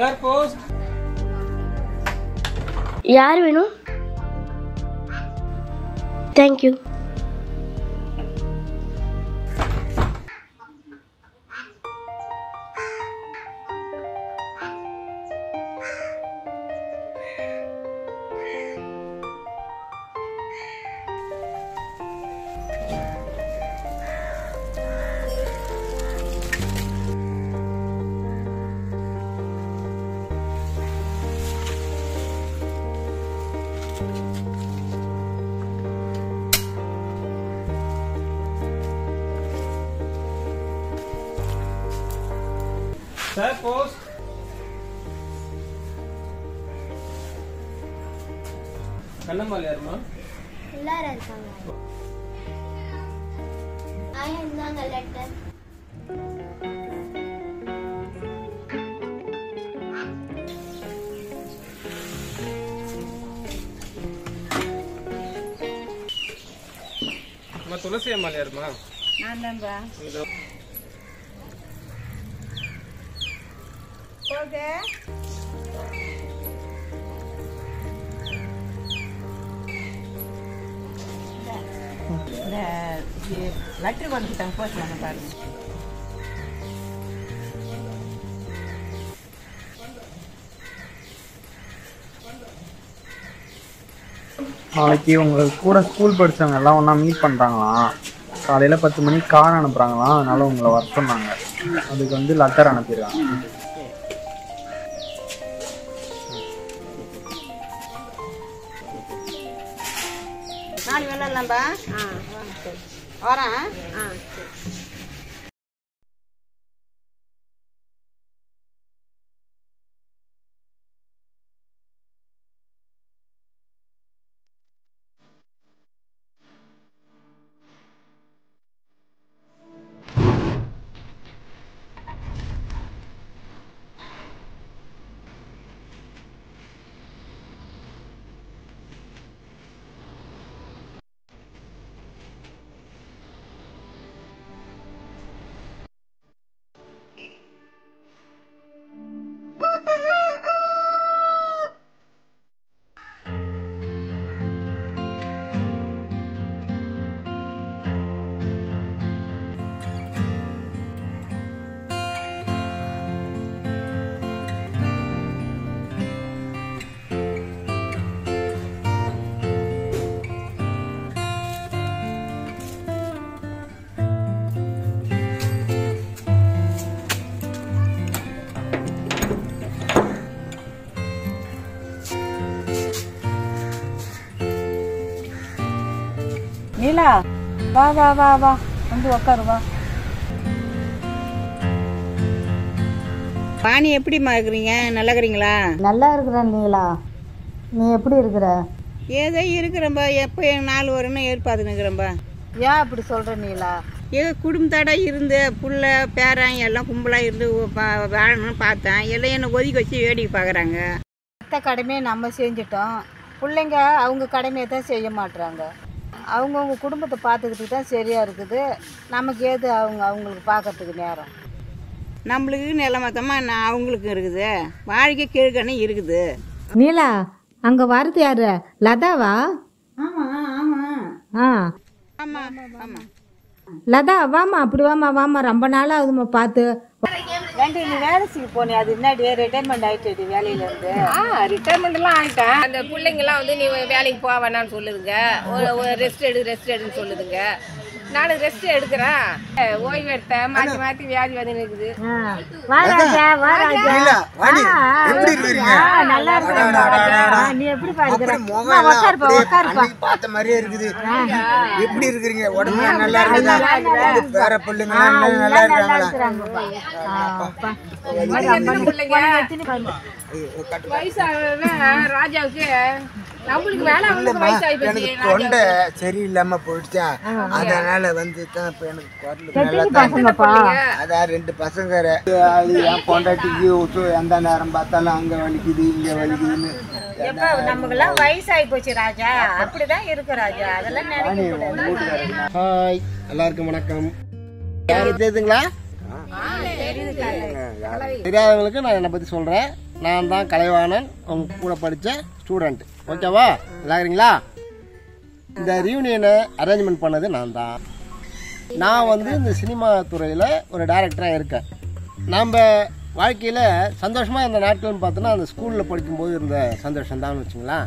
Sir post யார் வேணும் thank you sir post Kannammal யாருமா எல்லாரும் இருக்காங்க. ஆயா இருந்தாங்க லெட்டர் அம்மா துளசி அம்மாள் யாருமா நான் தான்பா இதோ போகுது வந்துட்டாங்க பாருங்க நாளைக்கு உங்க கூட ஸ்கூல் படிச்சவங்க எல்லாம் ஒன்றா மீட் பண்ணுறாங்களாம் காலையில் பத்து மணிக்கு கார் அனுப்புகிறாங்களாம் அதனால உங்களை வர சொன்னாங்க. அதுக்கு வந்து லெட்டர் அனுப்பிடுறாங்க நாலு வேலை இல்லைம்பா வரேன் நீலா வா வா வா வா வந்து உட்காரு வா வாணி எப்படிம்மா இருக்கிறீங்க நல்லா இருக்கிறீங்களா நல்லா இருக்கிறேன் நீலா. நீ எப்படி இருக்கிற? ஏதோ இருக்கிறேன்பா எப்போ என் நாள் வரும்னு எதிர்பார்த்துனுக்குறேன்பா ஏன் அப்படி சொல்ற நீலா ஏதோ குடும்பத்தோட இருந்து புள்ள பேரன் எல்லாம் கும்பலாக இருந்து வாழணும்னு பார்த்தேன். எல்லாம் என்னை ஒதுக்கி வச்சு வேடிக்கை பார்க்குறாங்க. மற்ற கடமையை நம்ம செஞ்சிட்டோம். பிள்ளைங்க அவங்க கடமையை தான் செய்ய மாட்றாங்க. அவங்கவுங்க குடும்பத்தை பார்த்துக்கிட்டு தான் சரியாக இருக்குது. நமக்கு ஏது அவங்க அவங்களுக்கு பார்க்கறதுக்கு நேரம்? நம்மளுக்கு நிலமத்தமாக நான் அவங்களுக்கு இருக்குது. வாழ்க்கை கீழ்கணி இருக்குது. நீலா அங்க வரது யாரு? லதாவா? ஆமாம் ஆமாம் ஆ. ஆமாம் ஆமாம் லதா வாமா அப்படி வாமா வாமா ரொம்ப நாள் ஆகுதுமா பார்த்து. ஏன்டி நீ வேலைக்கு போனே அது என்னடி? ரிட்டைர்மெண்ட் ஆயிட்டு வேலையில இருந்து ஆ ரிட்டைர்மெண்ட்லாம் ஆகிட்டேன் அந்த பிள்ளைங்கலாம் வந்து நீ வேலைக்கு போக வேணாம்னு சொல்லுதுங்க. ஒரு ரெஸ்ட் எடு ரெஸ்ட் எடுன்னு சொல்லுதுங்க. நான் ரெஸ்ட் எடுக்கிறேன். ஓய்வு எடுத்தேன் மாற்றி மாற்றி வியாதி வந்து இருக்குது வா ராஜா வா ராஜா. எப்படி இருக்கிறீங்க? நல்லா இருக்கிறேன் நீ எப்படி பார்த்த மாதிரியே இருக்குது. எப்படி இருக்கிறீங்க? உடம்பு நல்லா இருக்குதா? பேர பிள்ளைங்க? நல்லா இருக்காங்களா வயசாக ராஜாவுக்கு. எனக்கு தொண்டை சரியில்லாம போயிடுச்சா? அதனால வந்து தான் இப்ப எனக்கு குரல் அதான் ரெண்டு பசங்க அது என் எந்த நேரம் பார்த்தாலும் அங்க வலிக்குது இங்க வலிக்குதுன்னு. எப்ப நமக்கெல்லாம் வயசாகி போச்சு ராஜா. அப்படிதான் இருக்கு ராஜா. அதெல்லாம் நினைக்க ஹாய். எல்லாருக்கும் வணக்கம். தெரியுதுங்களா? தெரியாதவங்களுக்கு நான் என்னை பற்றி சொல்கிறேன் நான் தான் கலைவாணன். உங்க கூட படித்த ஸ்டூடெண்ட். ஓகேவா? இதாகிறீங்களா இந்த ரியூனியனை அரேஞ்ச்மெண்ட் பண்ணது நான் தான். நான் வந்து இந்த சினிமா துறையில் ஒரு டைரக்டராக இருக்கேன். நாம் வாழ்க்கையில் சந்தோஷமாக இந்த நாட்கள்னு பார்த்தோன்னா அந்த ஸ்கூலில் படிக்கும்போது இருந்த சந்தோஷம் தான் வச்சுங்களேன்.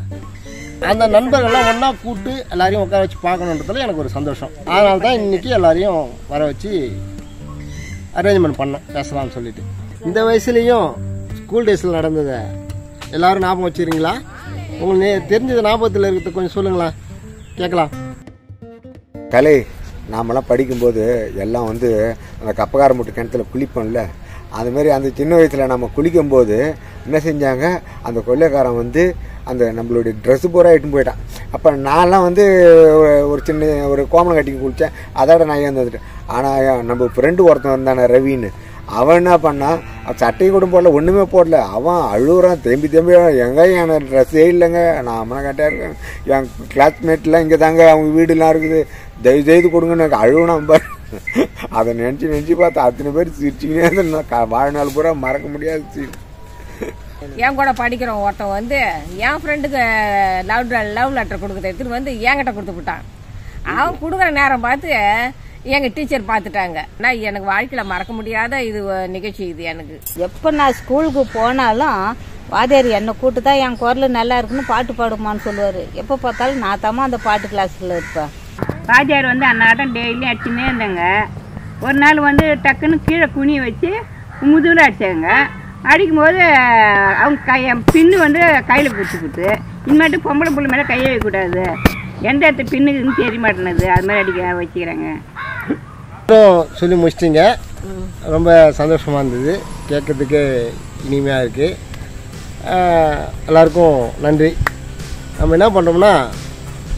அந்த நண்பர்கள்லாம் ஒன்றா கூப்பிட்டு எல்லாரையும் உட்கார வச்சு பார்க்கணுன்றதுல எனக்கு ஒரு சந்தோஷம். அதனால தான் இன்றைக்கி எல்லாரையும் வர வச்சு அரேஞ்ச்மெண்ட் பண்ணேன் பேசலாம்னு சொல்லிட்டு. இந்த வயசுலேயும் ஸ்கூல் டேஸில் நடந்ததை எல்லோரும் ஞாபகம் வச்சுருங்களா உங்களுக்கு தெரிஞ்சது ஞாபகத்தில் இருக்கிறது கொஞ்சம் சொல்லுங்களேன் கேட்கலாம். கலை நாமெல்லாம் படிக்கும்போது எல்லாம் வந்து அந்த கப்பக்கார முட்டு கிணத்துல குளிப்போம்ல அதுமாரி அந்த சின்ன வயசில் நம்ம குளிக்கும்போது என்ன செஞ்சாங்க? அந்த கொள்ளைக்காரன் வந்து அந்த நம்மளுடைய ட்ரெஸ்ஸு பூரா இட்டுன்னு போயிட்டான். அப்போ நான்லாம் வந்து ஒரு- சின்ன ஒரு கோமணம் கட்டிக்கு குளித்தேன் அதோட நான் ஏன் வந்துட்டேன் ஆனால் நம்ம ஃப்ரெண்டு ஒருத்தன் வந்தானே ரவின்னு. அவன் என்ன பண்ணான்? சட்டை சட்டையை கூட போடல ஒன்றுமே போடல. அவன் அழுகுறான் திரும்பி திரும்பி எங்க என் ட்ரெஸ்ஸே இல்லைங்க. நான் அம்மனை கட்டாக இருக்கேன். என் கிளாஸ்மேட்லாம் இங்கே தாங்க அவங்க வீடுலாம் இருக்குது. தயவு செய்து கொடுங்கன்னு எனக்கு அழுகுனான் பாரு. அதை நினச்சி நினச்சி பார்த்தா அத்தனை பேர் சிரிச்சுக்கினே வாழ்நாள் பூரா மறக்க முடியாது சீன் என் கூட படிக்கிறவன் ஒருத்தன் வந்து என் ஃப்ரெண்டுக்கு லவ் லவ் லெட்டர் கொடுக்குறது எடுத்துகிட்டு வந்து என்கிட்ட கொடுத்து விட்டான். அவன் கொடுக்குற நேரம் பார்த்து எங்க டீச்சர் பார்த்துட்டாங்க. நான் எனக்கு வாழ்க்கையில மறக்க முடியாத இது நிகழ்ச்சி இது எனக்கு. எப்போ நான் ஸ்கூலுக்கு போனாலும் வாத்தியார் என்னை கூட்டு தான் என் குரல் நல்லா இருக்குன்னு பாட்டு பாடுமான்னு சொல்லுவார். எப்போ பார்த்தாலும் நான் தாம்மா அந்த பாட்டு கிளாஸில் இருப்பேன். வாத்தியார் வந்து அன்னாட்டம் டெய்லியும் அடிச்சுன்னே இருந்தாங்க. ஒரு நாள் வந்து டக்குன்னு கீழே குனிய வச்சு முதுகில் அடிச்சாங்க. அடிக்கும்போது அவங்க கைய பின்னு வந்து கையில் பிடிச்சிக்கிட்டு இனிமேட்டு பொம்பளை புள்ள மேலே கையை வைக்கக்கூடாது. எந்த இடத்து பின்னுக்குன்னு தெரிய மாட்டேனுது அது மாதிரி அடிக்க வச்சுக்கிறாங்க. அப்புறம் சொல்லி முடிச்சிட்டிங்க. ரொம்ப சந்தோஷமாக இருந்தது. கேட்கறதுக்கு இனிமையாக இருக்குது எல்லாருக்கும் நன்றி. நம்ம என்ன பண்ணுறோம்னா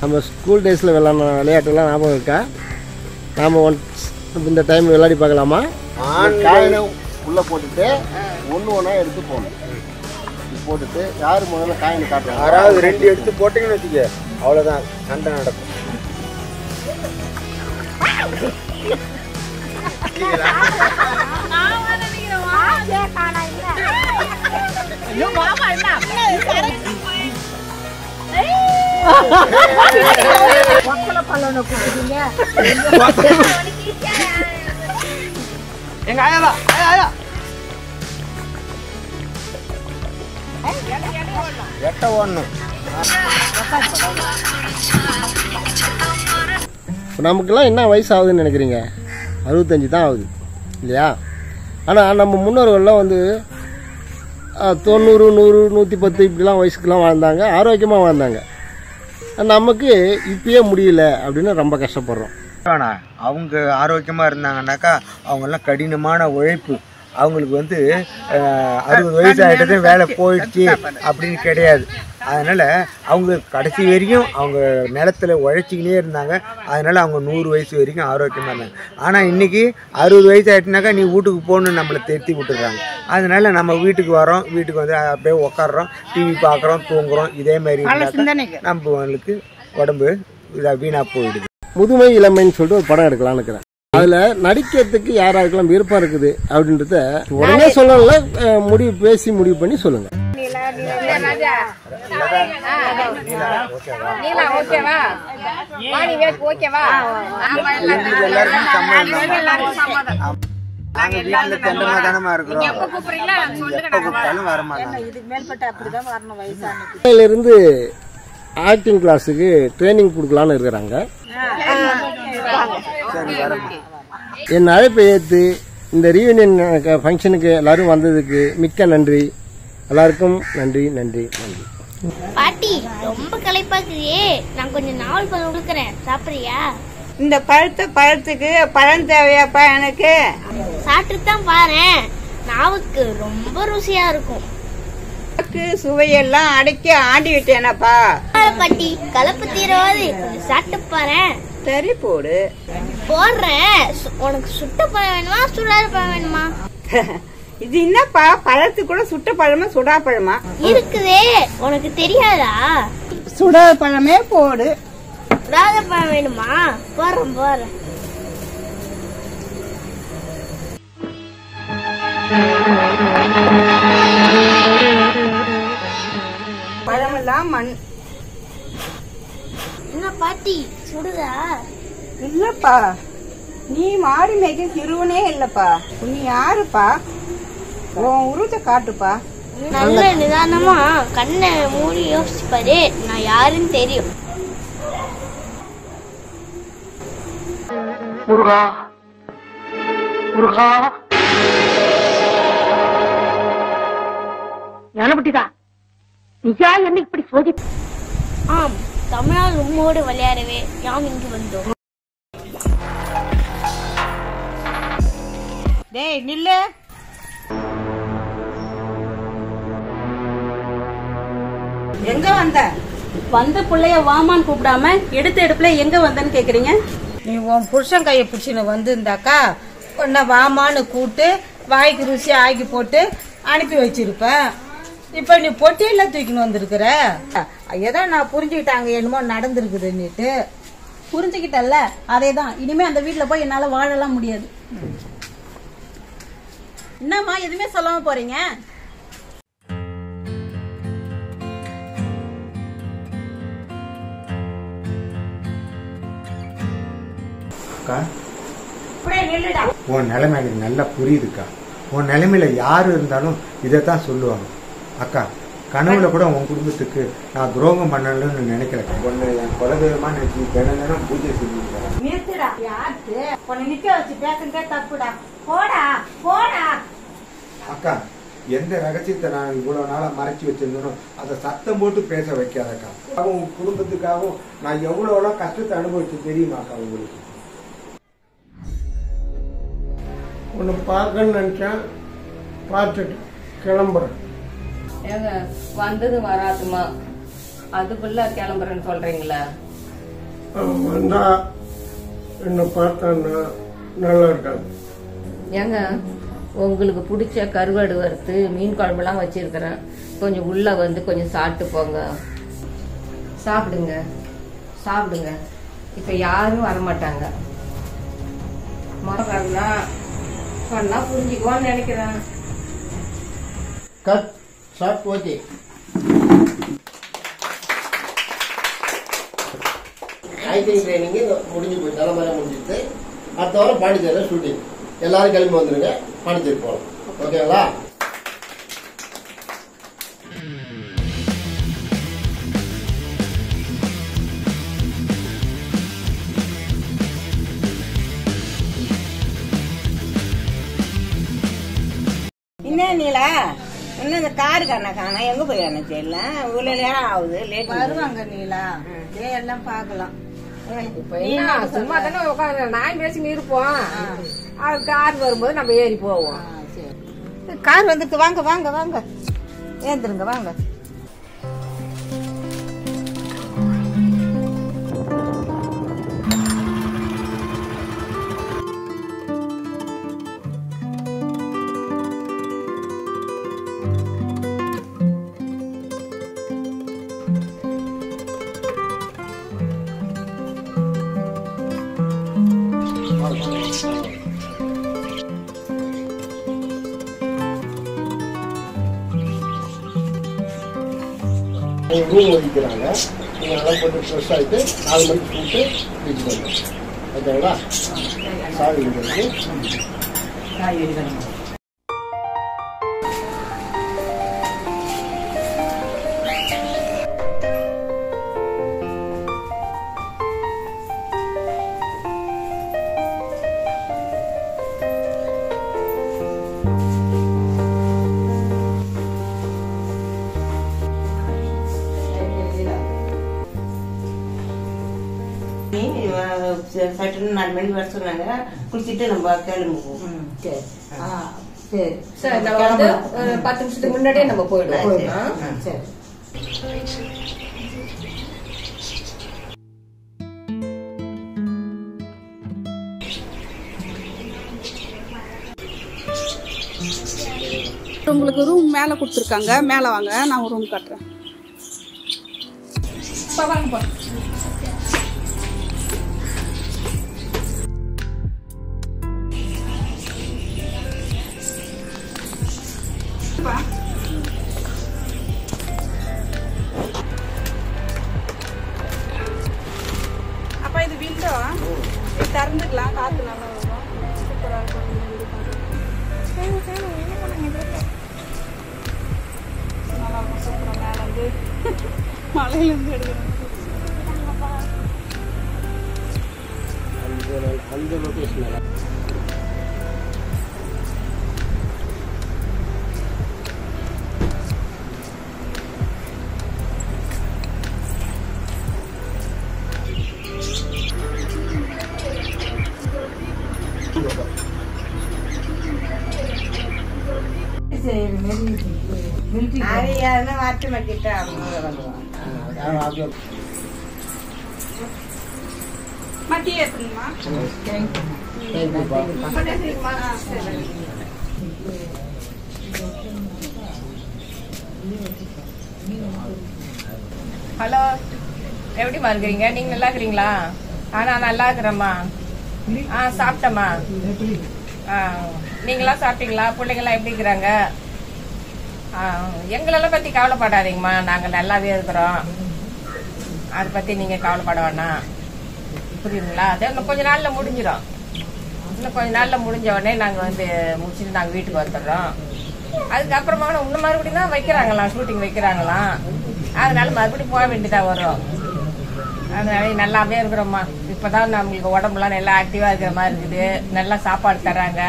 நம்ம ஸ்கூல் டேஸில் விளாட்ன விளையாட்டுலாம் ஞாபகம் இருக்கா? நாம் ஒன்ஸ் இந்த டைம் விளையாடி பார்க்கலாமா? காயினை உள்ளே போட்டுட்டு ஒன்று ஒன்றா எடுத்து போகணும் போட்டுட்டு யார் முதல்ல காயினை காட்டுறாங்க யாராவது ரெண்டு எடுத்து போட்டீங்கன்னு வச்சுக்க அவ்வளோதான் சண்டை நடக்கும். எங்க ஆயாதா ஆயா ஆயா. எட்ட நமக்கெல்லாம் என்ன வயசு ஆகுதுன்னு நினைக்கிறீங்க? அறுபத்தஞ்சு தான் ஆகுது. இல்லையா? ஆனால் நம்ம முன்னோர்கள்லாம் வந்து தொண்ணூறு நூறு நூற்றி பத்து இப்படிலாம் வயசுக்கெல்லாம் வாழ்ந்தாங்க ஆரோக்கியமாக வாழ்ந்தாங்க. நமக்கு இப்பயே முடியல அப்படின்னு ரொம்ப கஷ்டப்படுறோம். அவங்க ஆரோக்கியமாக இருந்தாங்கன்னாக்கா அவங்கெல்லாம் கடினமான உழைப்பு. அவங்களுக்கு வந்து அறுபது வயசு ஆகிட்டதே வேலை போயிடுச்சு அப்படின்னு கிடையாது. அதனால் அவங்க கடைசி வரைக்கும் அவங்க நிலத்துல உழைச்சிக்கினே இருந்தாங்க. அதனால் அவங்க நூறு வயசு வரைக்கும் ஆரோக்கியமாக இருந்தாங்க. ஆனால் இன்றைக்கி அறுபது வயசு ஆகிட்டுனாக்கா நீ வீட்டுக்கு போகணுன்னு நம்மளை திருத்தி விட்டுறாங்க அதனால நம்ம வீட்டுக்கு வரோம் வீட்டுக்கு வந்து அப்படியே உட்காடுறோம் டிவி பார்க்குறோம் தூங்குறோம். இதே மாதிரி இருந்தாக்கா சிந்தனைக்கு. நம்மளுக்கு உடம்பு இதாக வீணாக போயிடுது. முதுமை இளமைன்னு சொல்லிட்டு ஒரு படம் எடுக்கலாம்னு இருக்கிறேன் அதில் நடிக்கிறதுக்கு யாராருக்கெல்லாம் விருப்பம் இருக்குது அப்படின்றத உடனே சொல்லல முடிவு பேசி முடிவு பண்ணி சொல்லுங்க. நாங்க வீட்டுல தெண்டமா தானமா இருக்கிறோம். எப்ப கூப்பிட்டாலும் இதுக்கு மேல்பட்டு வரணும் இருந்து ஆக்டிங் கிளாஸுக்கு ட்ரைனிங் கொடுக்கலான்னு இருக்கிறாங்க. என் அழைப்பை ஏற்று இந்த ரீயூனியன் ஃபங்க்ஷனுக்கு எல்லாரும் வந்ததுக்கு மிக்க நன்றி. எல்லாருக்கும் நன்றி நன்றி நன்றி. பாட்டி ரொம்ப களைப்பாக்குதே நான் கொஞ்சம் நாவல் பழம் கொடுக்குறேன். சாப்பிட்றியா? இந்த பழுத்த பழத்துக்கு பழம் தேவையாப்பா எனக்கு? சாப்பிட்டு தான் பாரேன் நாவுக்கு ரொம்ப ருசியா இருக்கும். சுவையெல்லாம் அடக்கி ஆடி விட்டேனப்பா. பாட்டி கலப்பு தீரவாது சாப்பிட்டு பாரேன் சரி போடு. போடுறேன் உனக்கு சுட்ட பழம் வேணுமா சுடாத பழம் வேணுமா? இது என்னப்பா? பழத்துக்கு கூட சுட்ட பழமா சுடா பழமா? இருக்குதே. உனக்கு தெரியாதா? சுடாத பழமே போடு. சுடாத பழம் வேணுமா? போறேன் போறேன் பழமெல்லாம் மண் என்ன பாட்டி சுடுதா? இல்லப்பா. நீ மாடி மேய்க்கும் சிறுவனே இல்லப்பா. நீ யாருப்பா? உன் உருவத்தை காட்டுப்பா. நல்ல நிதானமா கண்ணை மூடி யோசிச்சு பாரு நான் யாருன்னு தெரியும். முருகா முருகா. ஞானபட்டிதா? நீயா என்ன இப்படி சோதி ஆம் தமிழால் உம்மோடு விளையாடவே யாம் இங்கு வந்தோம். டேய் நில்லு. எங்க வந்த? வந்த புள்ளைய வாமான்னு கூப்பிடாம எடுத்த எடுப்புல எங்க வந்தன்னு கேக்குறீங்க? நீ உன் புருஷன் கையை பிடிச்சின்னு வந்திருந்தாக்கா உன்னை வாமான்னு கூப்பிட்டு வாய்க்கு ருசி ஆக்கி போட்டு அனுப்பி வச்சிருப்ப இப்ப நீ பொட்டியெல்லாம் தூக்கின்னு வந்திருக்கிற? ஏதோ நான் புரிஞ்சுக்கிட்டாங்க என்னமோ நடந்திருக்குதுன்னுட்டு. புரிஞ்சுக்கிட்டல்ல? அதேதான். இனிமே அந்த வீட்ல போய் என்னால வாழலாம் முடியாது. என்னம்மா எதுவுமே சொல்லாம போறீங்க? உன் நிலைமை எனக்கு நல்லா புரியுதுக்கா. உன் நிலைமையில யாரு இருந்தாலும் இதைத்தான் சொல்லுவாங்க. அக்கா கனவுல கூட உன் குடும்பத்துக்கு நான் துரோகம் பண்ணலன்னு நினைக்கல உன்னை என் குலதெய்வமா நினைச்சு தினம் தினம் பூஜை செஞ்சுருக்கேன் நிறுத்துடா யாருக்கு உன்னை நிக்க வச்சு பேசுறதே தப்புடா. போடா போடா. அக்கா எந்த ரகசியத்தை நான் இவ்வளவு நாளா மறைச்சு வச்சிருந்தேனோ அதை சத்தம் போட்டு பேச வைக்காதக்கா. உன் குடும்பத்துக்காகவும் நான் எவ்வளவு கஷ்டத்தை அனுபவிச்சு தெரியுமாக்கா உங்களுக்கு? உன்னை பார்க்கணும்னு நினச்சேன். பார்த்துட்டு கிளம்புறேன். ஏங்க வந்தது வராதுமா அதுக்குள்ள கிளம்புறேன்னு சொல்றீங்களா. வந்தா என்னை பார்த்தான்னா நல்லா இருக்காது. ஏங்க உங்களுக்கு பிடிச்ச கருவாடு வறுத்து மீன் குழம்புலாம் வச்சிருக்கிறேன். கொஞ்சம் உள்ள வந்து கொஞ்சம் சாப்பிட்டு போங்க. சாப்பிடுங்க. சாப்பிடுங்க. இப்ப யாரும் வரமாட்டாங்க. மரக்காரனா சொன்னா புரிஞ்சுக்குவான்னு நினைக்கிறேன். Cut. Short okay acting training முடிஞ்சு போய் தலைமுறை முடிஞ்சிட்டு அடுத்த வாரம் பாண்டிச்சேரியில் ஷூட்டிங் எல்லாரும் கிளம்பி வந்துருங்க. பாண்டிச்சேரி போகலாம் ஓகேங்களா? என்ன நீலா? என்ன இந்த காரு காண. காணா எங்க போய் அனுப்பிச்சு எல்லாம் இவ்வளவு நேரம் ஆகுது. லேட் வருவாங்க நீலா. ஏ எல்லாம் என்ன சும்மா தானே உட்காந்து நான் பேசி இருப்போம் அது கார் வரும்போது நம்ம ஏறி போவோம். கார் வந்துட்டு வாங்க வாங்க வாங்க. ஏந்திருங்க வாங்க. ரூம் ஒதுக்கிறாங்க. நீங்கள் நல்லா போட்டு ஃப்ரெஷ் ஆகிட்டு நாலு மணிக்கு கூப்பிட்டு பீச்சுக்கு வந்துடும் ஓகேங்களா? சாவி சட்டுன்னு நாலு மணிக்கு வர சொன்னாங்க குளிச்சுட்டு நம்ம கிளம்புவோம். சரி. ஆ சரி. சரி நம்ம வந்து ஒரு பத்து நிமிஷத்துக்கு முன்னாடியே நம்ம போயிடுவோம்? சரி. உங்களுக்கு ரூம் மேலே கொடுத்துருக்காங்க. மேலே வாங்க. நான் ஒரு ரூம் காட்டுறேன். பா, வாங்கப்பா திறந்துக்கலாம் காற்று நல்லா வரும். சூப்பராக இருக்கும். நல்லா இருக்கும் சூப்பராக மேல இருந்து. மலையில இருந்து எடுக்கிறோம் அந்த அந்த லொக்கேஷன் அவங்க மத்திய ஹலோ எப்படிம்மா இருக்கிறீங்க? நீங்க நல்லா இருக்கிறீங்களா? ஆ நான் நல்லா இருக்கிறேம்மா. ஆ சாப்பிட்டம்மா. ஆ நீங்களாம் சாப்பிட்டீங்களா? பிள்ளைங்களாம் எப்படி இருக்கிறாங்க? எங்களெல்லாம் பற்றி கவலைப்படாதீங்கம்மா. நாங்கள் நல்லாவே இருக்கிறோம். அதை பற்றி நீங்கள் கவலைப்பட வேணாம். புரியுதுங்களா? அது இன்னும் கொஞ்ச நாளில் முடிஞ்சிடும். இன்னும் கொஞ்ச நாளில் முடிஞ்ச உடனே நாங்கள் வந்து முடிச்சுட்டு நாங்கள் வீட்டுக்கு வந்துடுறோம். அதுக்கப்புறமா இன்னும் மறுபடியும் தான் வைக்கிறாங்களாம். ஷூட்டிங் வைக்கிறாங்களாம். அதனால மறுபடியும் போக வேண்டியதா வரும். அதனால நல்லாவே இருக்கிறோம்மா. இப்பதான் நம்மளுக்கு உடம்புலாம் நல்லா ஆக்டிவா இருக்கிற மாதிரி இருக்குது. நல்லா சாப்பாடு தர்றாங்க.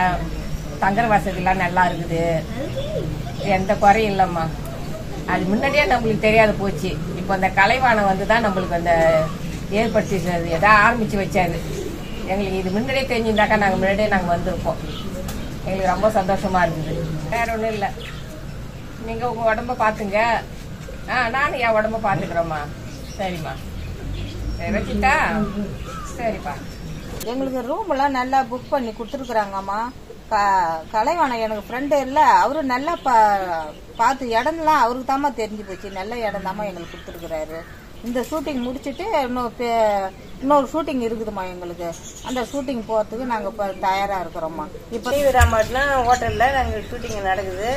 தங்குற வசதிலாம் நல்லா இருக்குது. எந்த குறையும் இல்லைம்மா. அது முன்னாடியே நம்மளுக்கு தெரியாது போச்சு. இப்போ அந்த கலைவாணம் வந்து தான் நம்மளுக்கு அந்த ஏற்படுத்தி எதாவது ஆரம்பித்து வச்சாரு. எங்களுக்கு இது முன்னாடியே தெரிஞ்சிருந்தாக்கா நாங்கள் முன்னாடியே நாங்கள் வந்திருப்போம். எங்களுக்கு ரொம்ப சந்தோஷமாக இருந்தது. வேற ஒன்றும் இல்லை. நீங்கள் உங்கள் உடம்ப பார்த்துங்க ஆ நானும் என் உடம்ப பார்த்துக்கிறோம்மா சரிம்மா. வச்சுட்டா சரிப்பா. எங்களுக்கு ரூம் எல்லாம் நல்லா புக் பண்ணி கொடுத்துருக்குறாங்கம்மா. க கலைவாணம் எனக்கு ஃப்ரெண்டு இல்லை. அவரு நல்லா பா பார்த்து இடம்லாம் அவருக்கு தாம்மா தெரிஞ்சு போச்சு. நல்ல இடம் தாம்மா எங்களுக்கு கொடுத்துருக்குறாரு. இந்த ஷூட்டிங் முடிச்சுட்டு இன்னொரு பே- இன்னொரு ஷூட்டிங் இருக்குதும்மா எங்களுக்கு. அந்த ஷூட்டிங் போகிறதுக்கு நாங்கள் இப்போ தயாராக இருக்கிறோம்மா. இப்போ ஸ்ரீவிராமட்னா ஹோட்டலில் நாங்கள் ஷூட்டிங் நடக்குது.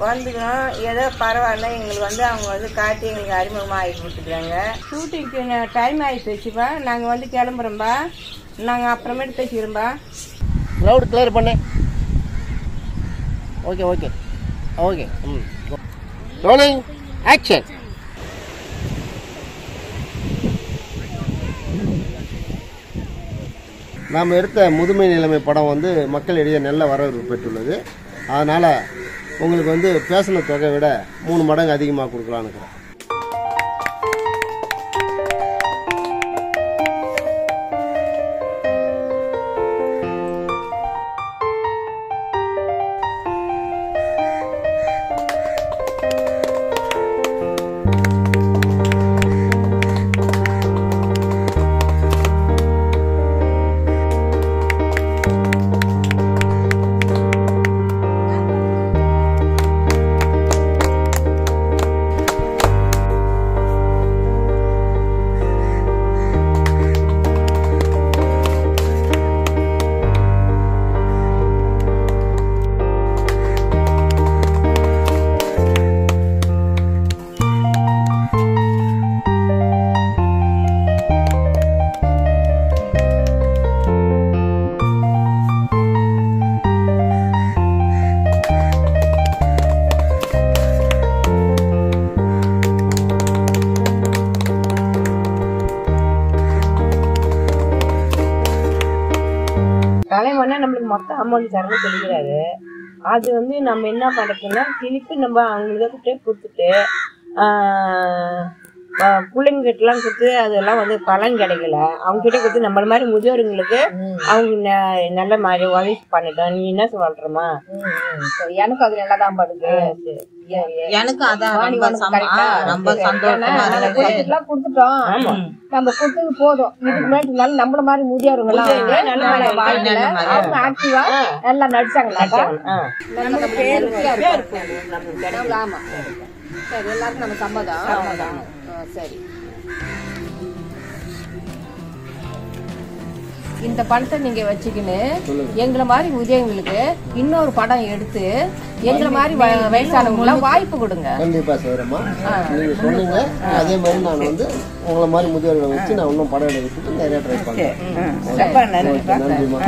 வந்துக்கிறோம் ஏதோ பரவாயில்ல. எங்களுக்கு வந்து அவங்க வந்து காட்டி எங்களுக்கு அறிமுகமாக ஆகி கொடுத்துக்கிறாங்க ஷூட்டிங்க்கு டைம் ஆகி போச்சுப்பா நாங்கள் வந்து கிளம்புறோம்பா. நாங்கள் அப்புறமேட்டு பேசிக்கிறோம்பா. க்ரௌடு கிளியர் பண்ணு. ஓகே ஓகே ஓகே ம். ரோலிங் ஆக்ஷன் நாம் எடுத்த முதுமை நிலைமை படம் வந்து மக்களிடையே நல்ல வரவேற்பு பெற்றுள்ளது. அதனால் உங்களுக்கு வந்து பேசின தொகை விட மூணு மடங்கு அதிகமாக கொடுக்கலான்னு நம்மளுக்கு மொத்த சொல்லிக்கிறாரு. அது வந்து நம்ம என்ன பண்ணுறதுன்னா திருப்பி நம்ம அவங்களுக்கு கொடுத்துட்டு பிள்ளைங்கிட்டலாம் கொடுத்து அதெல்லாம் வந்து பலன் கிடைக்கல. அவங்க கிட்ட கொடுத்து நம்மள மாதிரி முதியோருங்களுக்கு அவங்க நல்ல மாதிரி உதவி பண்ணிட்டோம் நீ என்ன சொல்றமா? எனக்கு அது நல்லா தான் படுது எனக்கும் அதான் ரொம்ப சந்தோஷமா. கொடுத்துட்டோம். நம்ம கொடுத்தது போதும். இதுக்கு மேல நல்ல நம்மள மாதிரி முதியோருங்க அவங்க ஆக்டிவா நல்லா நடிச்சாங்களாக்கா? நம்ம பேர் ஆமா. சரி எல்லாருக்கும் நம்ம சம்மதம். சரி. இந்த பணத்தை நீங்க வச்சுக்கின்னு எங்களை மாதிரி முதியவங்களுக்கு இன்னொரு படம் எடுத்து எங்களை மாதிரி வ- வயசானவங்களுக்கு வாய்ப்பு கொடுங்க. கண்டிப்பா செய்யறேம்மா நீங்க சொன்னீங்க அதே மாதிரி நான் வந்து உங்களை மாதிரி முதியோர்களை வச்சு நான் இன்னும் படம் எடுக்கிறதுக்கு நிறைய ட்ரை பண்றேன். நன்றிம்மா.